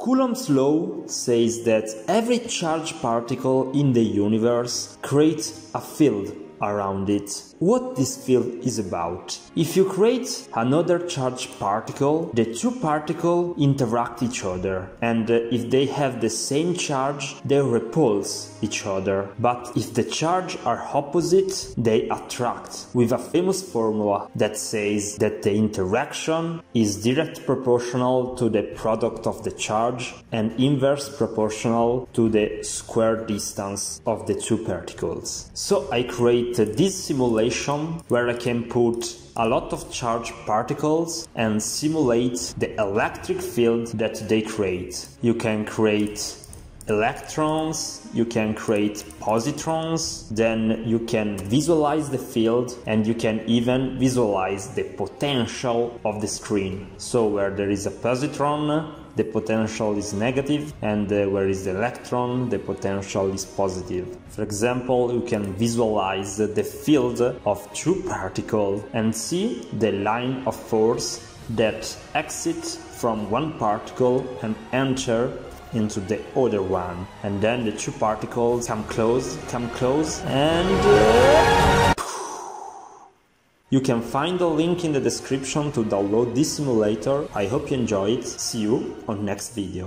Coulomb's law says that every charged particle in the universe creates a field around it. What this field is about. If you create another charged particle, the two particles interact each other and uh, if they have the same charge, they repulse each other. But if the charge are opposite, they attract with a famous formula that says that the interaction is direct proportional to the product of the charge and inverse proportional to the square distance of the two particles. So I created this simulation where I can put a lot of charged particles and simulate the electric field that they create. You can create electrons, you can create positrons, then you can visualize the field and you can even visualize the potential of the screen. So where there is a positron, the potential is negative and uh, where is the electron the potential is positive. For example, you can visualize the field of two particles and see the line of force that exits from one particle and enter into the other one and then the two particles come close come close and uh, you can find the link in the description to download this simulator. I hope you enjoy it. See you on next video.